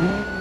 嗯